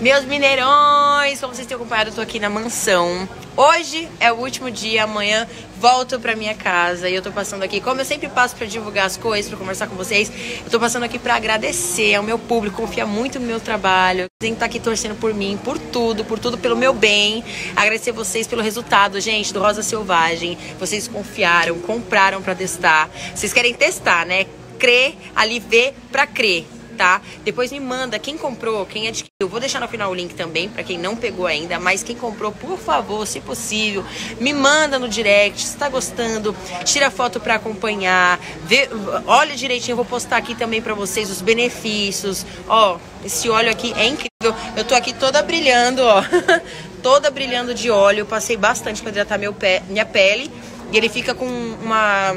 Meus mineirões, como vocês têm acompanhado, eu tô aqui na mansão. Hoje é o último dia, amanhã volto pra minha casa. E eu tô passando aqui, como eu sempre passo pra divulgar as coisas, pra conversar com vocês, eu tô passando aqui pra agradecer ao meu público, confia muito no meu trabalho. Tem que estar tá aqui torcendo por mim, por tudo, por tudo, pelo meu bem. Agradecer vocês pelo resultado, gente, do Rosa Selvagem. Vocês confiaram, compraram pra testar. Vocês querem testar, né? Crer, ali ver pra crer tá? Depois me manda quem comprou, quem adquiriu. Eu vou deixar no final o link também para quem não pegou ainda, mas quem comprou, por favor, se possível, me manda no direct, se tá gostando, tira foto para acompanhar, vê, olha direitinho, eu vou postar aqui também para vocês os benefícios. Ó, esse óleo aqui é incrível. Eu tô aqui toda brilhando, ó. toda brilhando de óleo. Passei bastante para hidratar meu pé, minha pele. E ele fica com uma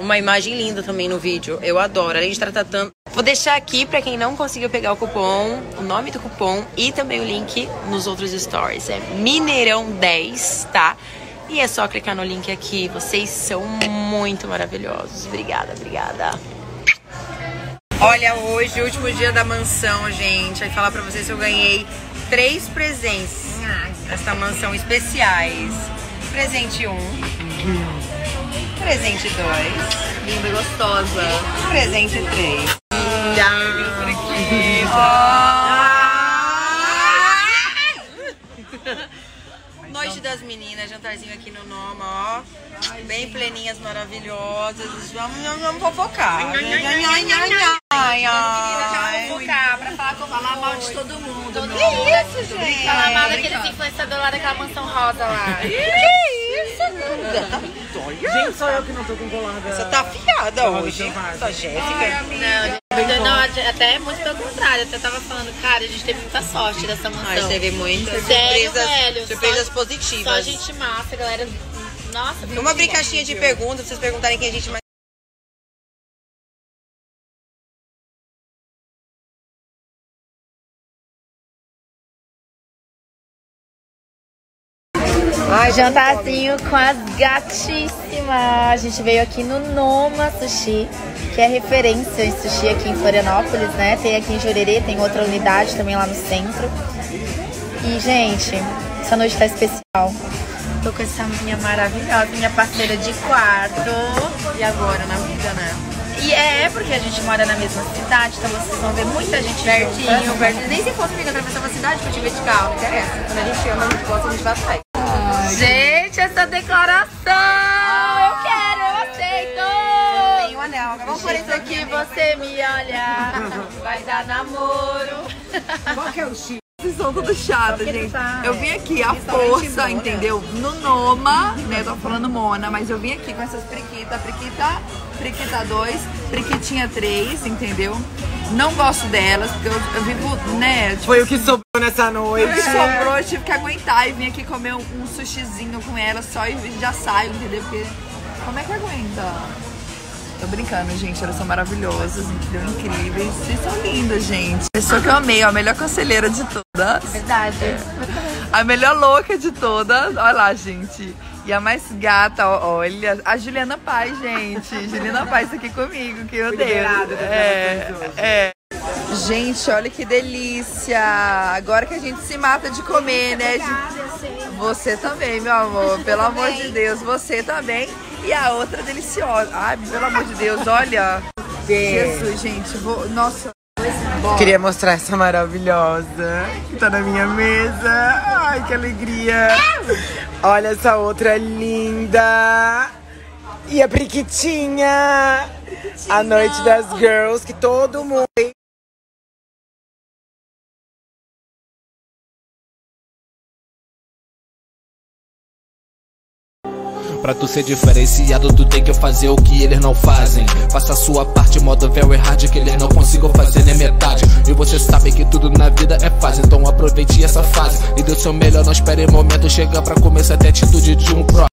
uma imagem linda também no vídeo. Eu adoro. Além de estar tratando. Vou deixar aqui para quem não conseguiu pegar o cupom, o nome do cupom e também o link nos outros stories. É Mineirão 10, tá? E é só clicar no link aqui. Vocês são muito maravilhosos. Obrigada, obrigada. Olha, hoje, último dia da mansão, gente. Aí falar pra vocês que eu ganhei três presentes nesta mansão especiais. Presente 1. Um. Presente 2. Linda e gostosa. Presente 3. Linda. Oh. Noite das meninas, jantarzinho aqui no Noma, ó. Ai, Bem sim. pleninhas, maravilhosas. Vamos, vamos fofocar. Ai, ai, ai, ai, ai. fofocar, pra falar, falar mal de todo mundo. Que isso, gente? Falar mal daqueles influenciadores lá daquela mansão rosa lá. Que isso, Duda? Tá Gente, só eu que não tô com colar Você tá afiada hoje. Essa Jéssica. Não, não, até muito pelo contrário. Até tava falando, cara, a gente teve muita sorte dessa mansão. A gente teve muitas Sério, surpresas, velho, surpresas só, positivas. Só gente massa, galera. Nossa, Vamos abrir caixinha de perguntas, vocês perguntarem quem a gente mais. Ai, jantarzinho com as gatíssimas. A gente veio aqui no Noma Sushi, que é referência em sushi aqui em Florianópolis, né? Tem aqui em Jurerê, tem outra unidade também lá no centro. E, gente, essa noite tá especial. Tô com essa minha maravilhosa, minha parceira de quarto. E agora, na vida, né? E é porque a gente mora na mesma cidade, então vocês vão ver muita gente pertinho, pertinho. Nem se fosse amiga atravessar uma cidade pra te ver de carro, não interessa. Quando a gente ama, a gente gosta, a gente vai sair. Essa declaração! eu quero, eu aceito! Tem o anel. Vamos por isso aqui, você me olha, vai dar namoro. Qual que é o X? Vocês são tudo chato, gente. Tá, eu vim aqui à força, entendeu? No Noma, né? Eu tô falando Mona, mas eu vim aqui com essas priquitas. Priquita, priquita 2, priquitinha 3, entendeu? Não gosto delas, porque eu, eu vivo, né? Tipo, Foi o que sobrou nessa noite. Que sobrou, eu tive que aguentar e vim aqui comer um, um sushizinho com elas só e já saio, entendeu? Porque como é que aguenta? Tô brincando, gente. Elas são maravilhosas, entendeu? Incríveis. Vocês são lindas, gente. Pessoa que eu amei, ó, a melhor conselheira de todas. Verdade. A melhor louca de todas. Olha lá, gente. E a mais gata, olha, a Juliana Paz, gente. Juliana Paz tá aqui comigo, que eu dei. É, é. Gente, olha que delícia. Agora que a gente se mata de comer, né? Você também, meu amor. Pelo amor de Deus, você também. E a outra deliciosa. Ai, pelo amor de Deus, olha. Jesus, gente. Vou... Nossa. Bom. Queria mostrar essa maravilhosa que tá na minha mesa. Ai, que alegria. Olha essa outra linda. E a Priquitinha. A noite das girls, que todo mundo. Pra tu ser diferenciado, tu tem que fazer o que eles não fazem. Faça a sua parte, modo very hard, que eles não consigam fazer nem metade. E você sabe que tudo na vida é fácil, então aproveite essa fase. E dê o seu melhor, não espere momento, chega pra começar até atitude de um pro.